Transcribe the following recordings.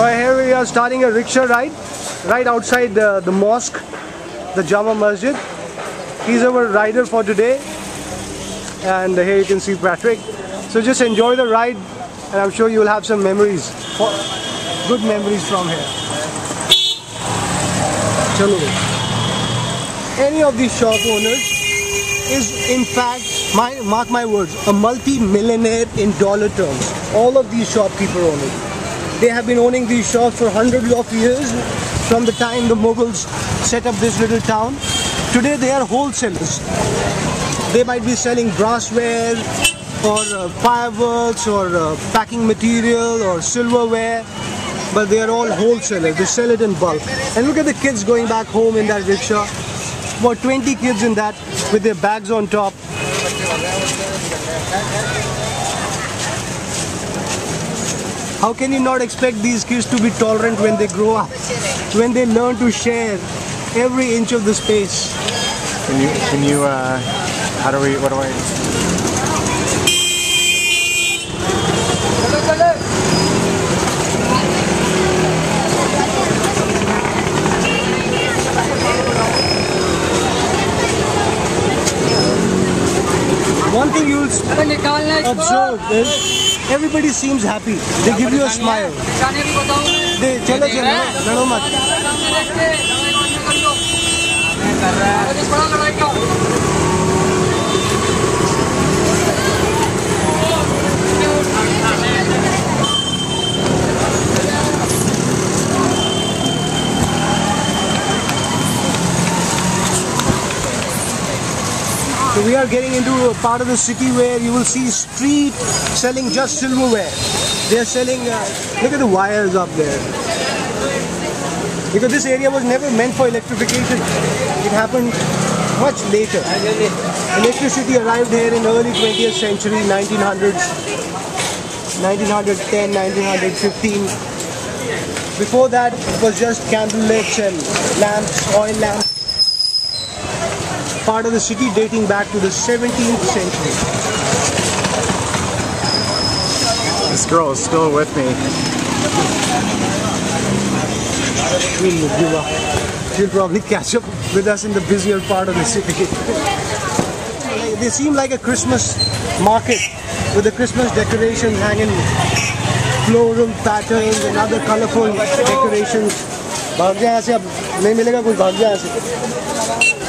Alright, here we are starting a rickshaw ride right outside the, the mosque, the Jama Masjid. He's our rider for today and here you can see Patrick. So just enjoy the ride and I'm sure you'll have some memories, good memories from here. Chalo. Any of these shop owners is in fact, my, mark my words, a multi-millionaire in dollar terms. All of these shopkeeper owners. They have been owning these shops for hundreds of years from the time the Mughals set up this little town. Today they are wholesalers. They might be selling brassware or uh, fireworks or uh, packing material or silverware but they are all wholesalers. They sell it in bulk. And look at the kids going back home in that rickshaw. About 20 kids in that with their bags on top. How can you not expect these kids to be tolerant when they grow up? When they learn to share every inch of the space. Can you, can you, uh, how do we, what do I? One thing you'll observe is everybody seems happy. They give you a smile. They चलो चलो लड़ो मत. So we are getting into a part of the city where you will see street selling just silverware. They are selling, uh, look at the wires up there. Because this area was never meant for electrification. It happened much later. Electricity arrived here in early 20th century, 1900s, 1910, 1915. Before that, it was just candlelights and lamps, oil lamps part of the city dating back to the 17th century. This girl is still with me. She'll give up. She'll probably catch up with us in the busier part of the city. they seem like a Christmas market with the Christmas decorations hanging, floral patterns and other colorful decorations. भाग जाए यहाँ से अब नहीं मिलेगा कुछ भाग जाए यहाँ से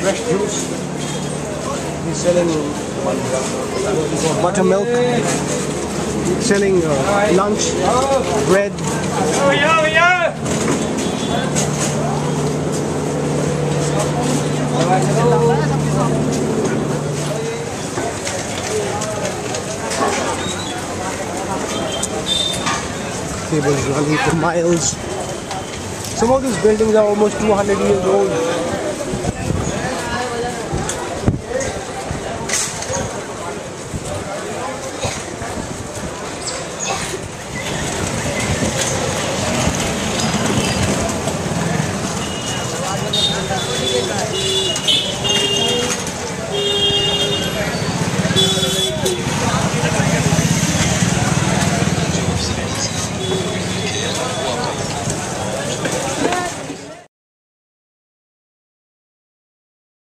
fresh juice. He's selling buttermilk. Selling uh, lunch, bread. Tables running for miles. Some of these buildings are almost 200 years old.